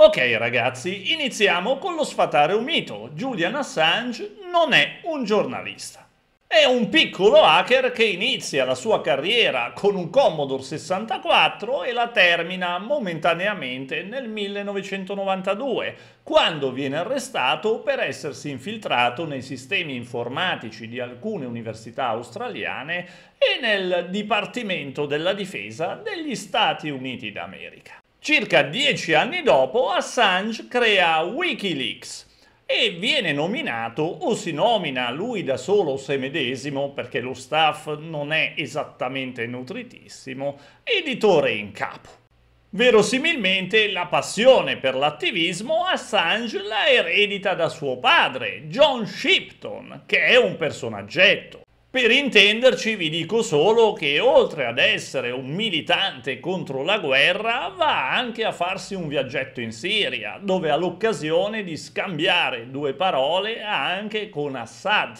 Ok ragazzi, iniziamo con lo sfatare un mito. Julian Assange non è un giornalista. È un piccolo hacker che inizia la sua carriera con un Commodore 64 e la termina momentaneamente nel 1992, quando viene arrestato per essersi infiltrato nei sistemi informatici di alcune università australiane e nel Dipartimento della Difesa degli Stati Uniti d'America. Circa dieci anni dopo, Assange crea Wikileaks, e viene nominato o si nomina lui da solo se medesimo perché lo staff non è esattamente nutritissimo, editore in capo. Verosimilmente la passione per l'attivismo Assange la eredita da suo padre, John Shipton, che è un personaggetto. Per intenderci vi dico solo che oltre ad essere un militante contro la guerra va anche a farsi un viaggetto in Siria, dove ha l'occasione di scambiare due parole anche con Assad,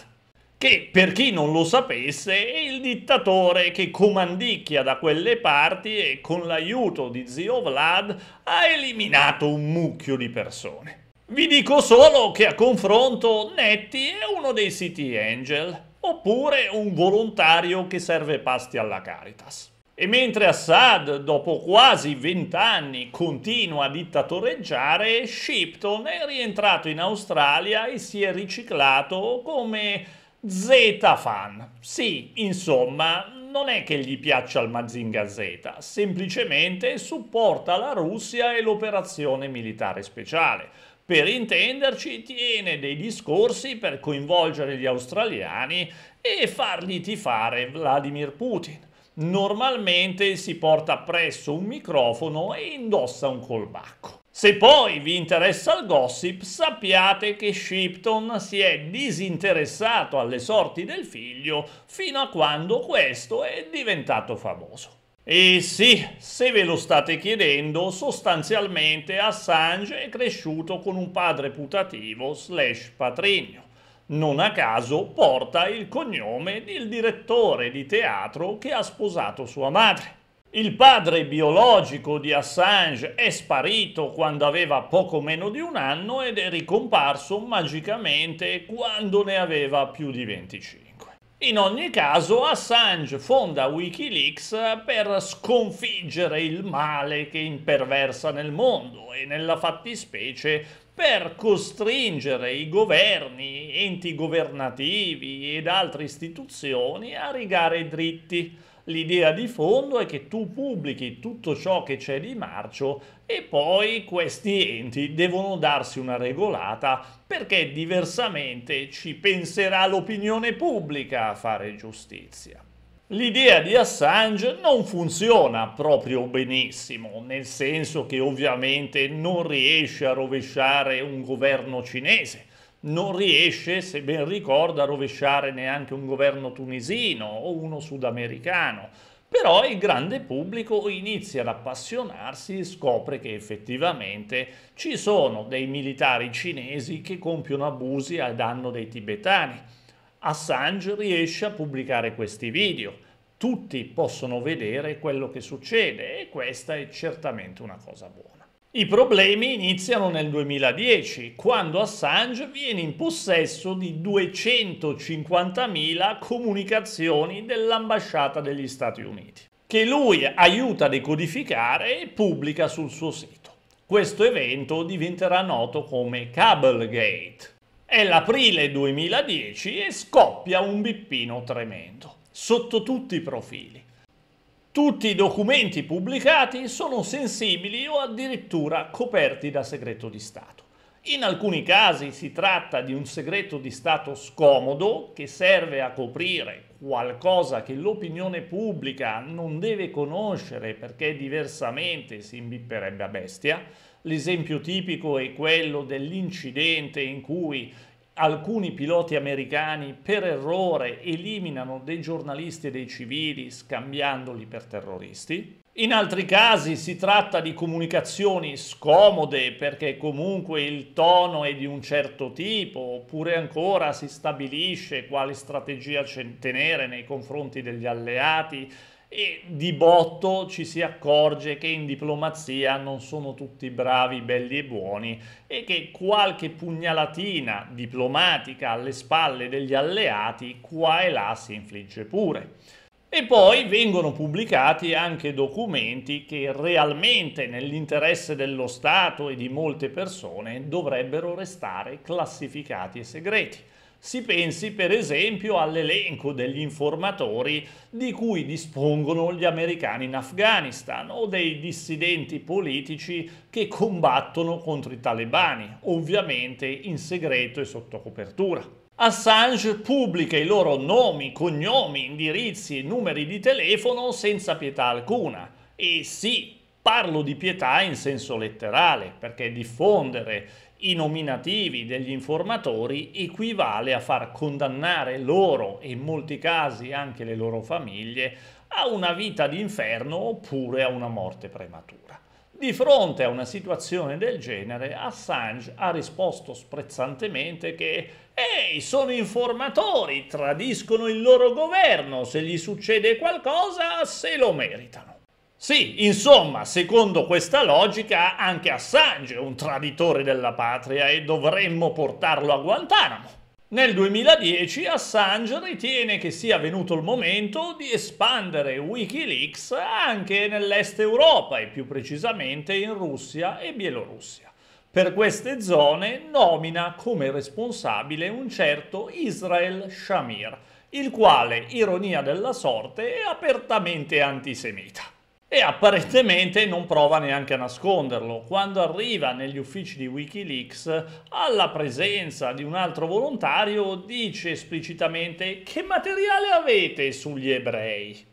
che per chi non lo sapesse è il dittatore che comandicchia da quelle parti e con l'aiuto di zio Vlad ha eliminato un mucchio di persone. Vi dico solo che a confronto Netti è uno dei City Angel, oppure un volontario che serve pasti alla Caritas. E mentre Assad, dopo quasi vent'anni, continua a dittatoreggiare, Shipton è rientrato in Australia e si è riciclato come Z-fan. Sì, insomma, non è che gli piaccia il Mazinga Z, semplicemente supporta la Russia e l'operazione militare speciale per intenderci, tiene dei discorsi per coinvolgere gli australiani e fargli tifare Vladimir Putin. Normalmente si porta appresso un microfono e indossa un colbacco. Se poi vi interessa il gossip, sappiate che Shipton si è disinteressato alle sorti del figlio fino a quando questo è diventato famoso. E sì, se ve lo state chiedendo, sostanzialmente Assange è cresciuto con un padre putativo slash patrigno. Non a caso porta il cognome del direttore di teatro che ha sposato sua madre. Il padre biologico di Assange è sparito quando aveva poco meno di un anno ed è ricomparso magicamente quando ne aveva più di 25. In ogni caso, Assange fonda Wikileaks per sconfiggere il male che imperversa nel mondo e nella fattispecie per costringere i governi, enti governativi ed altre istituzioni a rigare dritti. L'idea di fondo è che tu pubblichi tutto ciò che c'è di marcio e poi questi enti devono darsi una regolata perché diversamente ci penserà l'opinione pubblica a fare giustizia. L'idea di Assange non funziona proprio benissimo, nel senso che ovviamente non riesce a rovesciare un governo cinese non riesce, se ben ricordo, a rovesciare neanche un governo tunisino o uno sudamericano. Però il grande pubblico inizia ad appassionarsi e scopre che effettivamente ci sono dei militari cinesi che compiono abusi a danno dei tibetani. Assange riesce a pubblicare questi video. Tutti possono vedere quello che succede e questa è certamente una cosa buona. I problemi iniziano nel 2010, quando Assange viene in possesso di 250.000 comunicazioni dell'ambasciata degli Stati Uniti, che lui aiuta a decodificare e pubblica sul suo sito. Questo evento diventerà noto come Cablegate. È l'aprile 2010 e scoppia un bippino tremendo, sotto tutti i profili. Tutti i documenti pubblicati sono sensibili o addirittura coperti da segreto di Stato. In alcuni casi si tratta di un segreto di Stato scomodo che serve a coprire qualcosa che l'opinione pubblica non deve conoscere perché diversamente si imbipperebbe a bestia. L'esempio tipico è quello dell'incidente in cui alcuni piloti americani per errore eliminano dei giornalisti e dei civili scambiandoli per terroristi. In altri casi si tratta di comunicazioni scomode perché comunque il tono è di un certo tipo, oppure ancora si stabilisce quale strategia tenere nei confronti degli alleati e di botto ci si accorge che in diplomazia non sono tutti bravi, belli e buoni e che qualche pugnalatina diplomatica alle spalle degli alleati qua e là si infligge pure. E poi vengono pubblicati anche documenti che realmente nell'interesse dello Stato e di molte persone dovrebbero restare classificati e segreti. Si pensi per esempio all'elenco degli informatori di cui dispongono gli americani in Afghanistan o dei dissidenti politici che combattono contro i talebani, ovviamente in segreto e sotto copertura. Assange pubblica i loro nomi, cognomi, indirizzi e numeri di telefono senza pietà alcuna. E sì, parlo di pietà in senso letterale, perché diffondere i nominativi degli informatori equivale a far condannare loro e in molti casi anche le loro famiglie a una vita d'inferno oppure a una morte prematura. Di fronte a una situazione del genere, Assange ha risposto sprezzantemente che Ehi, sono informatori, tradiscono il loro governo, se gli succede qualcosa se lo meritano. Sì, insomma, secondo questa logica, anche Assange è un traditore della patria e dovremmo portarlo a Guantanamo. Nel 2010 Assange ritiene che sia venuto il momento di espandere Wikileaks anche nell'est Europa e più precisamente in Russia e Bielorussia. Per queste zone nomina come responsabile un certo Israel Shamir, il quale, ironia della sorte, è apertamente antisemita. E apparentemente non prova neanche a nasconderlo. Quando arriva negli uffici di Wikileaks, alla presenza di un altro volontario, dice esplicitamente che materiale avete sugli ebrei.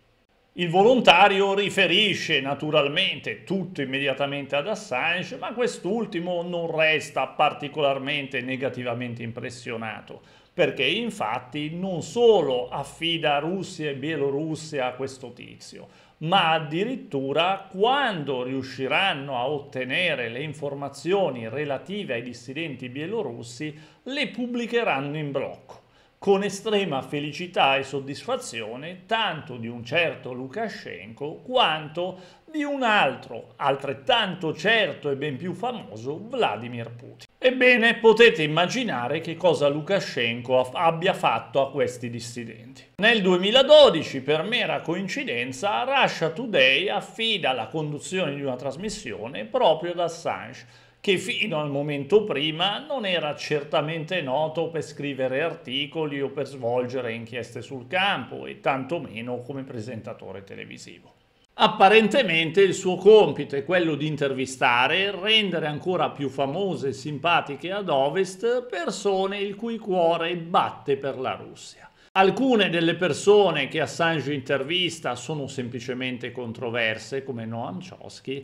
Il volontario riferisce naturalmente tutto immediatamente ad Assange, ma quest'ultimo non resta particolarmente negativamente impressionato, perché infatti non solo affida Russia e Bielorussia a questo tizio, ma addirittura quando riusciranno a ottenere le informazioni relative ai dissidenti bielorussi le pubblicheranno in blocco con estrema felicità e soddisfazione tanto di un certo Lukashenko quanto di un altro, altrettanto certo e ben più famoso, Vladimir Putin. Ebbene, potete immaginare che cosa Lukashenko abbia fatto a questi dissidenti. Nel 2012, per mera coincidenza, Russia Today affida la conduzione di una trasmissione proprio ad Assange, che fino al momento prima non era certamente noto per scrivere articoli o per svolgere inchieste sul campo e tantomeno come presentatore televisivo. Apparentemente il suo compito è quello di intervistare rendere ancora più famose e simpatiche ad ovest persone il cui cuore batte per la Russia. Alcune delle persone che Assange intervista sono semplicemente controverse, come Noam Chomsky,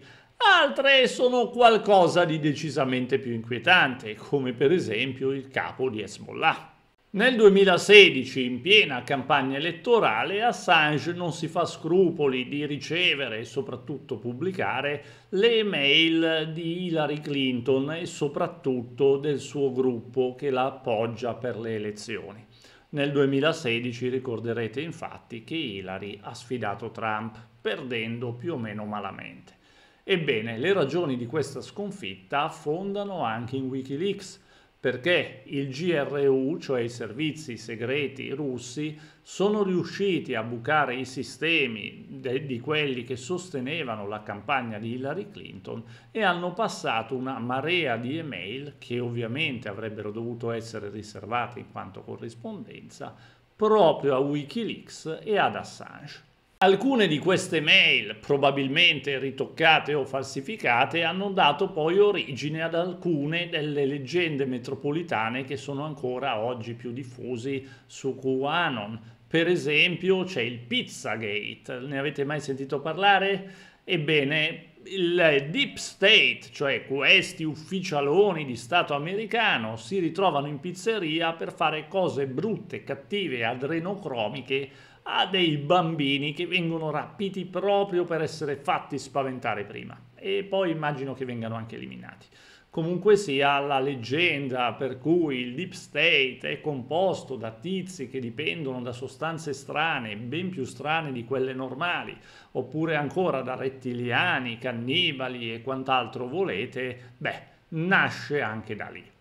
altre sono qualcosa di decisamente più inquietante, come per esempio il capo di Hezbollah. Nel 2016, in piena campagna elettorale, Assange non si fa scrupoli di ricevere e soprattutto pubblicare le email di Hillary Clinton e soprattutto del suo gruppo che la appoggia per le elezioni. Nel 2016 ricorderete infatti che Hillary ha sfidato Trump, perdendo più o meno malamente. Ebbene, le ragioni di questa sconfitta affondano anche in Wikileaks, perché il GRU, cioè i servizi segreti russi, sono riusciti a bucare i sistemi de- di quelli che sostenevano la campagna di Hillary Clinton e hanno passato una marea di email che ovviamente avrebbero dovuto essere riservate in quanto corrispondenza proprio a Wikileaks e ad Assange. Alcune di queste mail, probabilmente ritoccate o falsificate, hanno dato poi origine ad alcune delle leggende metropolitane che sono ancora oggi più diffusi su QAnon. Per esempio c'è il Pizzagate, ne avete mai sentito parlare? Ebbene, il Deep State, cioè questi ufficialoni di Stato americano, si ritrovano in pizzeria per fare cose brutte, cattive, adrenocromiche a dei bambini che vengono rapiti proprio per essere fatti spaventare prima e poi immagino che vengano anche eliminati. Comunque sia la leggenda per cui il Deep State è composto da tizi che dipendono da sostanze strane, ben più strane di quelle normali, oppure ancora da rettiliani, cannibali e quant'altro volete, beh, nasce anche da lì.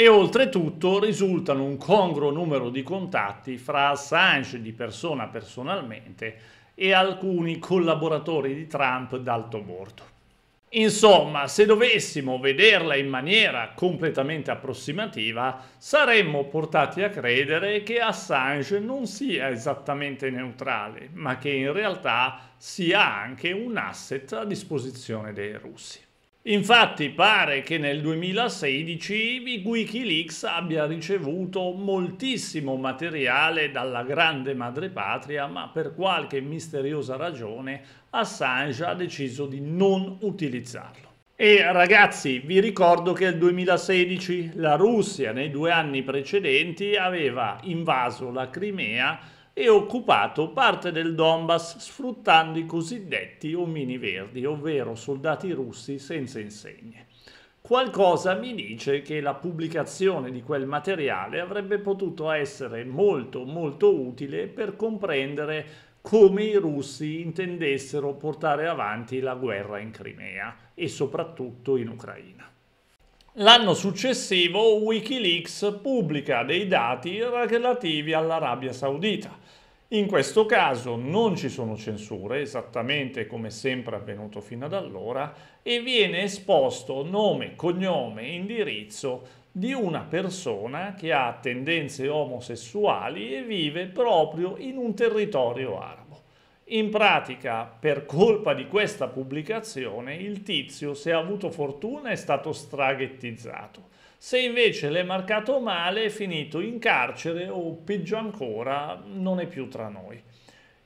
E oltretutto risultano un congruo numero di contatti fra Assange di persona personalmente e alcuni collaboratori di Trump d'alto bordo. Insomma, se dovessimo vederla in maniera completamente approssimativa, saremmo portati a credere che Assange non sia esattamente neutrale, ma che in realtà sia anche un asset a disposizione dei russi. Infatti pare che nel 2016 Wikileaks abbia ricevuto moltissimo materiale dalla grande madrepatria, ma per qualche misteriosa ragione Assange ha deciso di non utilizzarlo. E ragazzi, vi ricordo che nel 2016 la Russia nei due anni precedenti aveva invaso la Crimea e occupato parte del Donbass sfruttando i cosiddetti omini verdi, ovvero soldati russi senza insegne. Qualcosa mi dice che la pubblicazione di quel materiale avrebbe potuto essere molto molto utile per comprendere come i russi intendessero portare avanti la guerra in Crimea e soprattutto in Ucraina. L'anno successivo Wikileaks pubblica dei dati relativi all'Arabia Saudita. In questo caso non ci sono censure, esattamente come sempre avvenuto fino ad allora, e viene esposto nome, cognome e indirizzo di una persona che ha tendenze omosessuali e vive proprio in un territorio arabo. In pratica, per colpa di questa pubblicazione, il tizio, se ha avuto fortuna, è stato straghettizzato. Se invece l'è marcato male, è finito in carcere o, peggio ancora, non è più tra noi.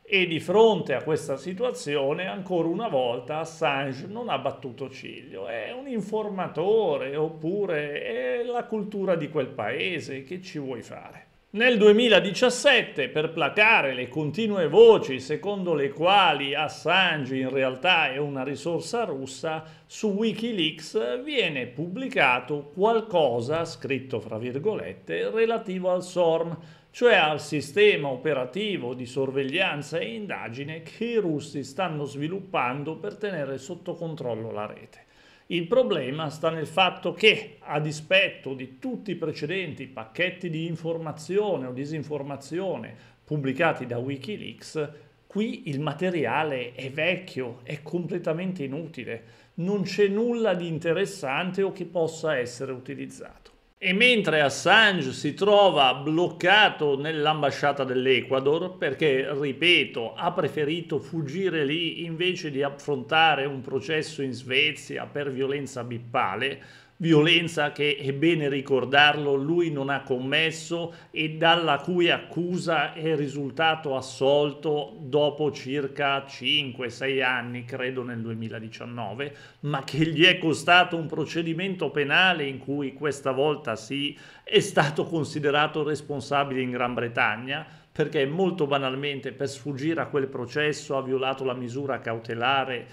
E di fronte a questa situazione, ancora una volta, Assange non ha battuto ciglio. È un informatore, oppure è la cultura di quel paese, che ci vuoi fare? Nel 2017, per placare le continue voci secondo le quali Assange in realtà è una risorsa russa, su Wikileaks viene pubblicato qualcosa, scritto fra virgolette, relativo al SORM, cioè al sistema operativo di sorveglianza e indagine che i russi stanno sviluppando per tenere sotto controllo la rete. Il problema sta nel fatto che, a dispetto di tutti i precedenti pacchetti di informazione o disinformazione pubblicati da Wikileaks, qui il materiale è vecchio, è completamente inutile, non c'è nulla di interessante o che possa essere utilizzato. E mentre Assange si trova bloccato nell'ambasciata dell'Ecuador perché, ripeto, ha preferito fuggire lì invece di affrontare un processo in Svezia per violenza bippale, violenza che è bene ricordarlo lui non ha commesso e dalla cui accusa è risultato assolto dopo circa 5-6 anni, credo nel 2019, ma che gli è costato un procedimento penale in cui questa volta sì è stato considerato responsabile in Gran Bretagna perché molto banalmente per sfuggire a quel processo ha violato la misura cautelare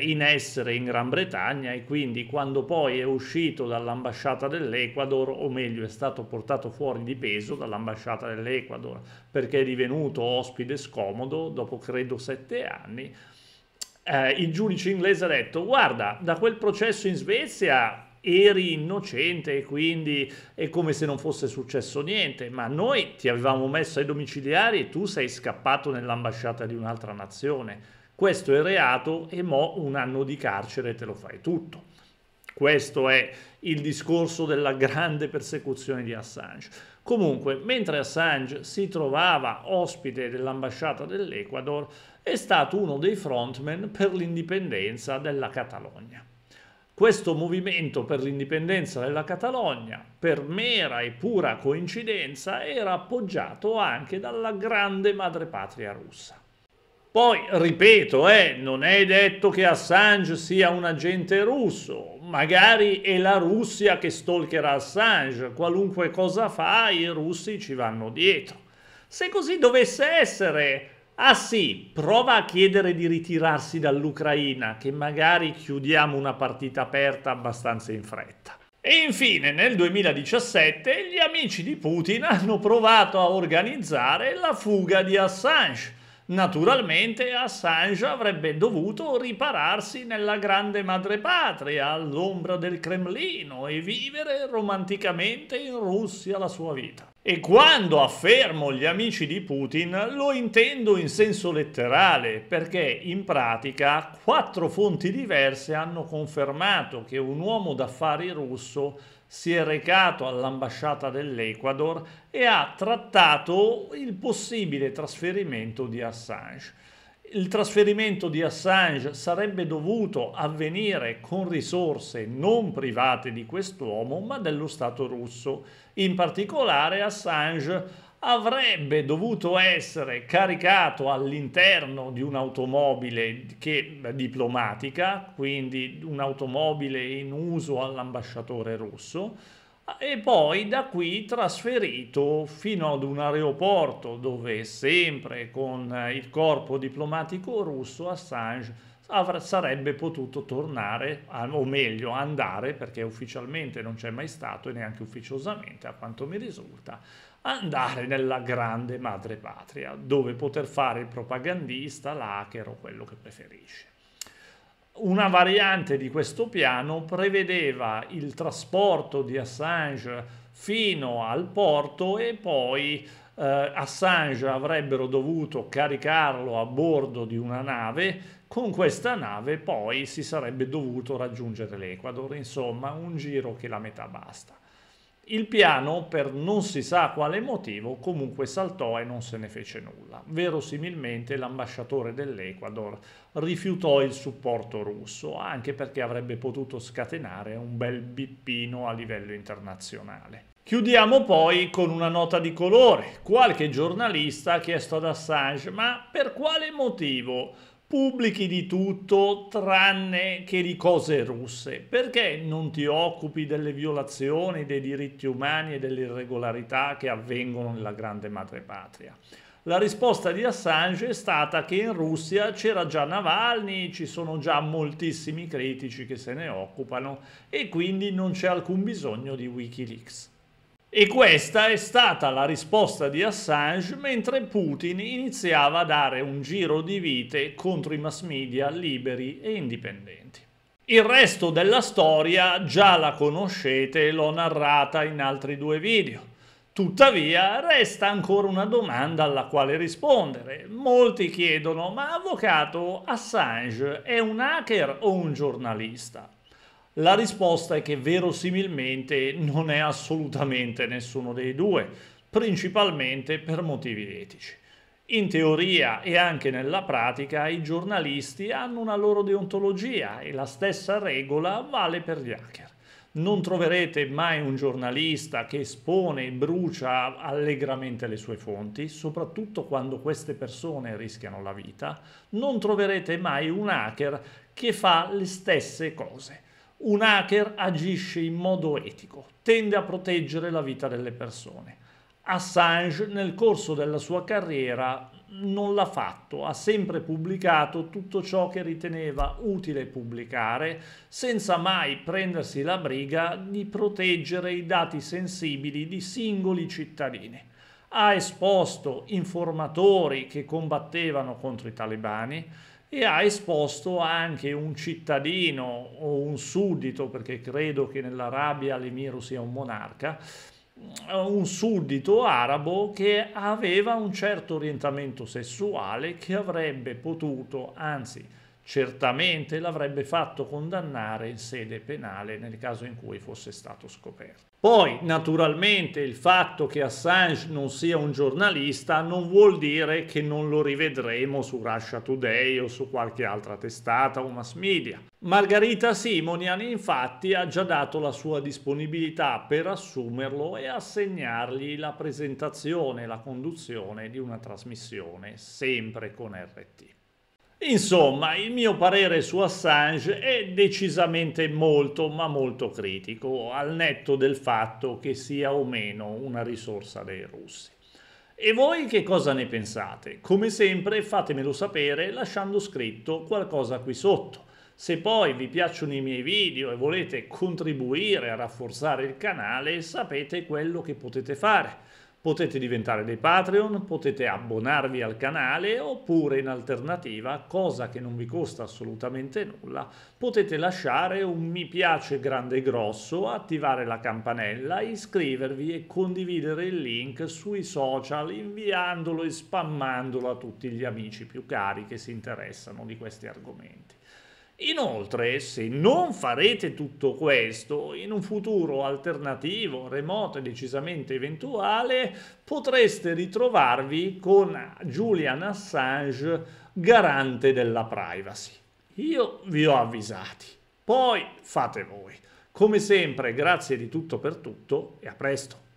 in essere in Gran Bretagna e quindi quando poi è uscito dall'ambasciata dell'Ecuador, o meglio è stato portato fuori di peso dall'ambasciata dell'Ecuador perché è divenuto ospite scomodo dopo credo sette anni, eh, il giudice inglese ha detto guarda da quel processo in Svezia eri innocente e quindi è come se non fosse successo niente, ma noi ti avevamo messo ai domiciliari e tu sei scappato nell'ambasciata di un'altra nazione. Questo è reato e mo un anno di carcere te lo fai tutto. Questo è il discorso della grande persecuzione di Assange. Comunque, mentre Assange si trovava ospite dell'ambasciata dell'Ecuador, è stato uno dei frontmen per l'indipendenza della Catalogna. Questo movimento per l'indipendenza della Catalogna, per mera e pura coincidenza, era appoggiato anche dalla grande madrepatria russa. Poi, ripeto, eh, non è detto che Assange sia un agente russo, magari è la Russia che stalkerà Assange, qualunque cosa fa i russi ci vanno dietro. Se così dovesse essere, Ah sì, prova a chiedere di ritirarsi dall'Ucraina, che magari chiudiamo una partita aperta abbastanza in fretta. E infine nel 2017 gli amici di Putin hanno provato a organizzare la fuga di Assange. Naturalmente Assange avrebbe dovuto ripararsi nella grande madrepatria all'ombra del Cremlino e vivere romanticamente in Russia la sua vita. E quando affermo gli amici di Putin lo intendo in senso letterale, perché in pratica quattro fonti diverse hanno confermato che un uomo d'affari russo si è recato all'ambasciata dell'Ecuador e ha trattato il possibile trasferimento di Assange il trasferimento di Assange sarebbe dovuto avvenire con risorse non private di quest'uomo, ma dello Stato russo. In particolare Assange avrebbe dovuto essere caricato all'interno di un'automobile che, diplomatica, quindi un'automobile in uso all'ambasciatore russo, e poi da qui trasferito fino ad un aeroporto dove sempre con il corpo diplomatico russo Assange sarebbe potuto tornare, o meglio andare, perché ufficialmente non c'è mai stato e neanche ufficiosamente a quanto mi risulta, andare nella grande madre patria, dove poter fare il propagandista, l'hacker o quello che preferisce. Una variante di questo piano prevedeva il trasporto di Assange fino al porto e poi eh, Assange avrebbero dovuto caricarlo a bordo di una nave, con questa nave poi si sarebbe dovuto raggiungere l'Equador, insomma un giro che la metà basta. Il piano, per non si sa quale motivo, comunque saltò e non se ne fece nulla. Verosimilmente l'ambasciatore dell'Ecuador rifiutò il supporto russo, anche perché avrebbe potuto scatenare un bel bippino a livello internazionale. Chiudiamo poi con una nota di colore. Qualche giornalista ha chiesto ad Assange, ma per quale motivo pubblichi di tutto tranne che di cose russe. Perché non ti occupi delle violazioni dei diritti umani e delle irregolarità che avvengono nella grande madrepatria? La risposta di Assange è stata che in Russia c'era già Navalny, ci sono già moltissimi critici che se ne occupano e quindi non c'è alcun bisogno di Wikileaks. E questa è stata la risposta di Assange mentre Putin iniziava a dare un giro di vite contro i mass media liberi e indipendenti. Il resto della storia già la conoscete e l'ho narrata in altri due video. Tuttavia resta ancora una domanda alla quale rispondere. Molti chiedono, ma avvocato, Assange è un hacker o un giornalista? La risposta è che verosimilmente non è assolutamente nessuno dei due, principalmente per motivi etici. In teoria e anche nella pratica i giornalisti hanno una loro deontologia e la stessa regola vale per gli hacker. Non troverete mai un giornalista che espone e brucia allegramente le sue fonti, soprattutto quando queste persone rischiano la vita. Non troverete mai un hacker che fa le stesse cose. Un hacker agisce in modo etico, tende a proteggere la vita delle persone. Assange nel corso della sua carriera non l'ha fatto, ha sempre pubblicato tutto ciò che riteneva utile pubblicare, senza mai prendersi la briga di proteggere i dati sensibili di singoli cittadini. Ha esposto informatori che combattevano contro i talebani, e ha esposto anche un cittadino o un suddito, perché credo che nell'Arabia l'emiro sia un monarca, un suddito arabo che aveva un certo orientamento sessuale che avrebbe potuto, anzi certamente l'avrebbe fatto condannare in sede penale nel caso in cui fosse stato scoperto. Poi, naturalmente, il fatto che Assange non sia un giornalista non vuol dire che non lo rivedremo su Russia Today o su qualche altra testata o mass media. Margarita Simonian infatti ha già dato la sua disponibilità per assumerlo e assegnargli la presentazione e la conduzione di una trasmissione sempre con RT. Insomma, il mio parere su Assange è decisamente molto, ma molto critico, al netto del fatto che sia o meno una risorsa dei russi. E voi che cosa ne pensate? Come sempre fatemelo sapere lasciando scritto qualcosa qui sotto. Se poi vi piacciono i miei video e volete contribuire a rafforzare il canale, sapete quello che potete fare. Potete diventare dei Patreon, potete abbonarvi al canale oppure in alternativa, cosa che non vi costa assolutamente nulla, potete lasciare un mi piace grande e grosso, attivare la campanella, iscrivervi e condividere il link sui social inviandolo e spammandolo a tutti gli amici più cari che si interessano di questi argomenti. Inoltre, se non farete tutto questo, in un futuro alternativo, remoto e decisamente eventuale, potreste ritrovarvi con Julian Assange garante della privacy. Io vi ho avvisati, poi fate voi. Come sempre, grazie di tutto per tutto e a presto.